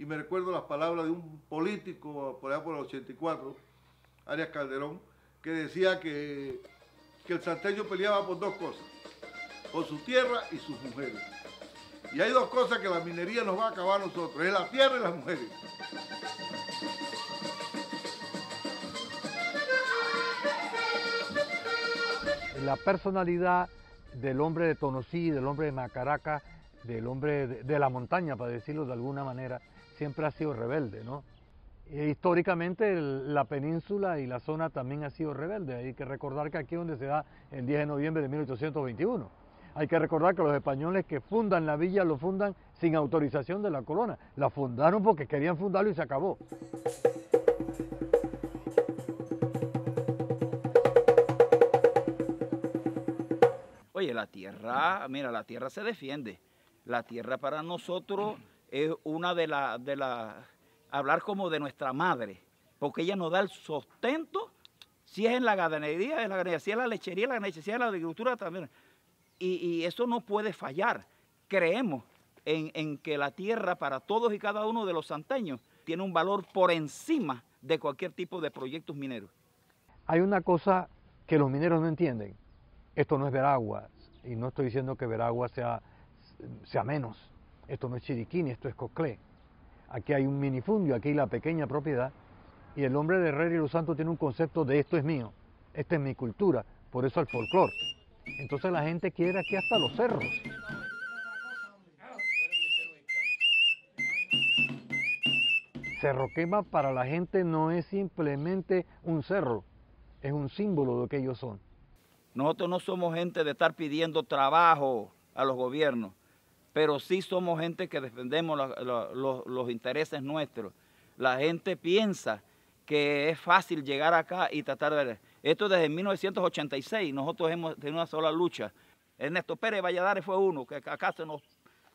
y me recuerdo las palabras de un político por allá por el 84, Arias Calderón, que decía que, que el santeño peleaba por dos cosas, por su tierra y sus mujeres. Y hay dos cosas que la minería nos va a acabar a nosotros, es la tierra y las mujeres. La personalidad del hombre de Tonosí, del hombre de Macaraca, del hombre de, la montaña, para decirlo de alguna manera, siempre ha sido rebelde, ¿no? E históricamente la península y la zona también ha sido rebelde. Hay que recordar que aquí es donde se da el 10 de noviembre de 1821. Hay que recordar que los españoles que fundan la villa lo fundan sin autorización de la corona. La fundaron porque querían fundarlo y se acabó. Oye, la tierra, mira, la tierra se defiende. La tierra para nosotros es una de las, de la, hablar como de nuestra madre, porque ella nos da el sustento, si es en la ganadería, en la ganadería, si es la lechería, la ganadería, si es la agricultura también. Y, eso no puede fallar. Creemos en, en que la tierra para todos y cada uno de los santeños tiene un valor por encima de cualquier tipo de proyectos mineros. Hay una cosa que los mineros no entienden esto no es Veragua, y no estoy diciendo que Veragua sea, sea menos. Esto no es Chiriquini, esto es Coclé. Aquí hay un minifundio, aquí la pequeña propiedad, y el hombre de Herrera y los Santos tiene un concepto de esto es mío, esta es mi cultura, por eso el folclore. Entonces la gente quiere aquí hasta los cerros. Cerro Quema para la gente no es simplemente un cerro, es un símbolo de lo que ellos son. Nosotros no somos gente de estar pidiendo trabajo a los gobiernos, pero sí somos gente que defendemos los, intereses nuestros. La gente piensa que es fácil llegar acá y tratar de... Esto desde 1986, nosotros hemos tenido una sola lucha. Ernesto Pérez Valladares fue uno, que acá se nos,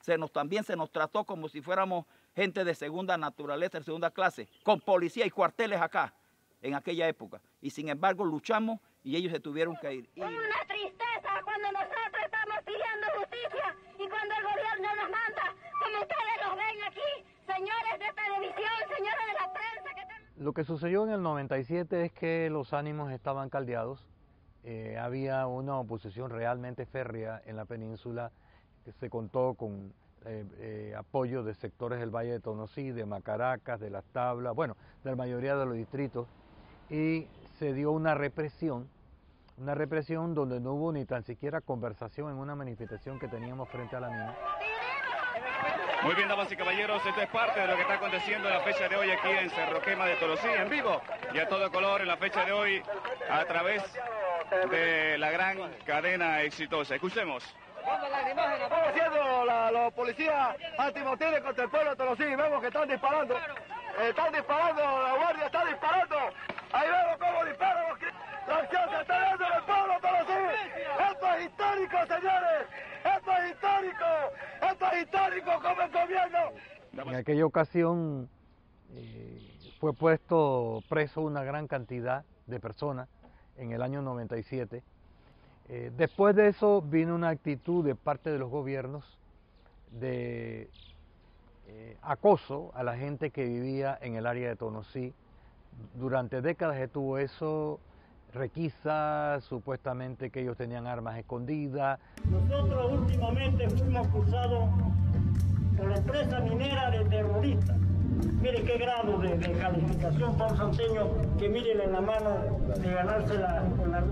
se nos, también se nos trató como si fuéramos gente de segunda naturaleza, de segunda clase, con policía y cuarteles acá, en aquella época. Y sin embargo luchamos y ellos se tuvieron que ir. Es una tristeza cuando nosotros estamos pidiendo justicia y cuando el gobierno nos manda, como ustedes los ven aquí, señores de televisión, señores de la prensa. Que Lo que sucedió en el 97 es que los ánimos estaban caldeados, eh, había una oposición realmente férrea en la península, se contó con eh, eh, apoyo de sectores del Valle de Tonosí, de Macaracas, de Las Tablas, bueno, de la mayoría de los distritos, y se dio una represión una represión donde no hubo ni tan siquiera conversación en una manifestación que teníamos frente a la mina. Muy bien, damas y caballeros, esto es parte de lo que está aconteciendo en la fecha de hoy aquí en Cerro Quema de Torosí, en vivo y a todo color en la fecha de hoy a través de la gran cadena exitosa. Escuchemos. Estamos haciendo la, los policías antimotines contra el pueblo de Torosí. Vemos que están disparando. Están disparando, la guardia está disparando. Ahí vemos cómo disparan los la acción se está dando en el pueblo Esto es histórico, señores. Esto es histórico. Esto es histórico como el gobierno. En aquella ocasión eh, fue puesto preso una gran cantidad de personas en el año 97. Eh, después de eso vino una actitud de parte de los gobiernos de eh, acoso a la gente que vivía en el área de Tonosí. Durante décadas estuvo eso requisa, supuestamente que ellos tenían armas escondidas. Nosotros últimamente fuimos acusados por la empresa minera de terroristas. Mire qué grado de, calificación para un santeño que miren en la mano de ganársela con la.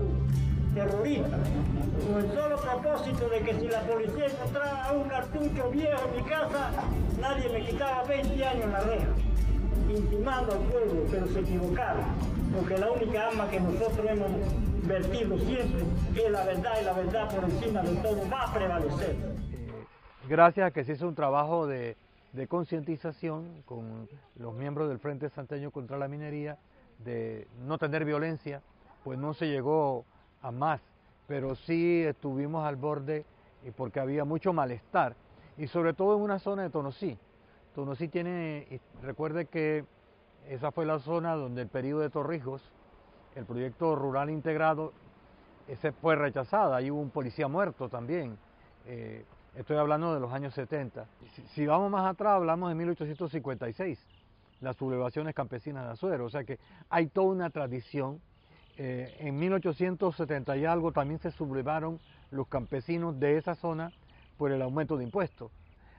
Terrorista, con el solo propósito de que si la policía encontraba un cartucho viejo en mi casa, nadie me quitaba 20 años la reja, intimando al pueblo, pero se equivocaron porque la única arma que nosotros hemos vertido siempre es la verdad y la verdad por encima de todo va a prevalecer. Eh, gracias a que se hizo un trabajo de, concientización con los miembros del Frente Santeño contra la Minería, de no tener violencia, pues no se llegó a más, pero sí estuvimos al borde porque había mucho malestar, y sobre todo en una zona de Tonosí. Tonosí tiene, recuerde que esa fue la zona donde el periodo de Torrijos, el proyecto rural integrado, ese fue rechazado. Ahí hubo un policía muerto también. Eh, Estoy hablando de los años 70. Si, si vamos más atrás, hablamos de 1856, las sublevaciones campesinas de Azuero. O sea que hay toda una tradición. Eh, en 1870 y algo también se sublevaron los campesinos de esa zona por el aumento de impuestos.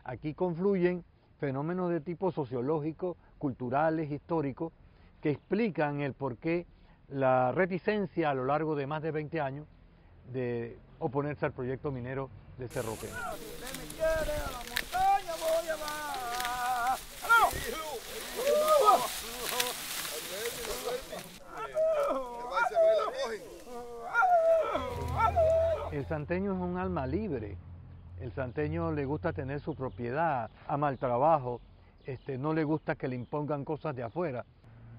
Aquí confluyen fenómenos de tipo sociológico, culturales, históricos, que explican el por qué la reticencia a lo largo de más de 20 años de oponerse al proyecto minero de Cerro Quema. El santeño es un alma libre. El santeño le gusta tener su propiedad, ama el trabajo, este, no le gusta que le impongan cosas de afuera.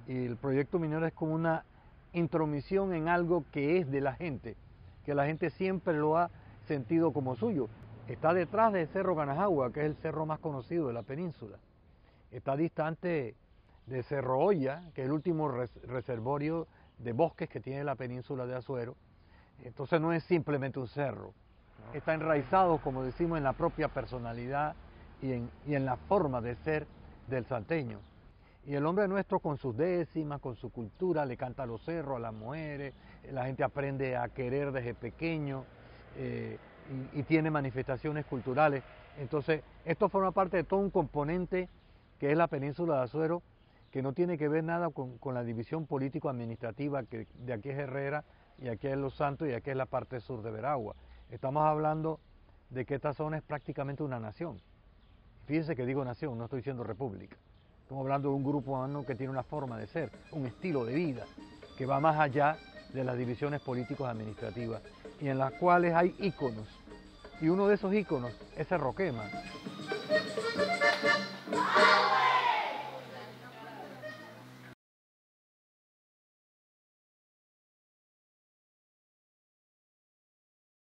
Y el proyecto minero es como una intromisión en algo que es de la gente, que la gente siempre lo ha sentido como suyo. Está detrás del Cerro Ganajagua, que es el cerro más conocido de la península. Está distante de Cerro Olla, que es el último reservorio de bosques que tiene la península de Azuero. Entonces no es simplemente un cerro. Está enraizado, como decimos, en la propia personalidad y en, y en la forma de ser del salteño. Y el hombre nuestro con sus décimas, con su cultura, le canta a los cerros, a las mujeres, la gente aprende a querer desde pequeño eh, y, tiene manifestaciones culturales. Entonces, esto forma parte de todo un componente que es la península de Azuero, que no tiene que ver nada con, la división político-administrativa que de aquí es Herrera y aquí es Los Santos y aquí es la parte sur de Veragua. Estamos hablando de que esta zona es prácticamente una nación. Fíjense que digo nación, no estoy diciendo república. Estamos hablando de un grupo humano que tiene una forma de ser, un estilo de vida, que va más allá de las divisiones políticos administrativas y en las cuales hay íconos. Y uno de esos íconos es el Roquema.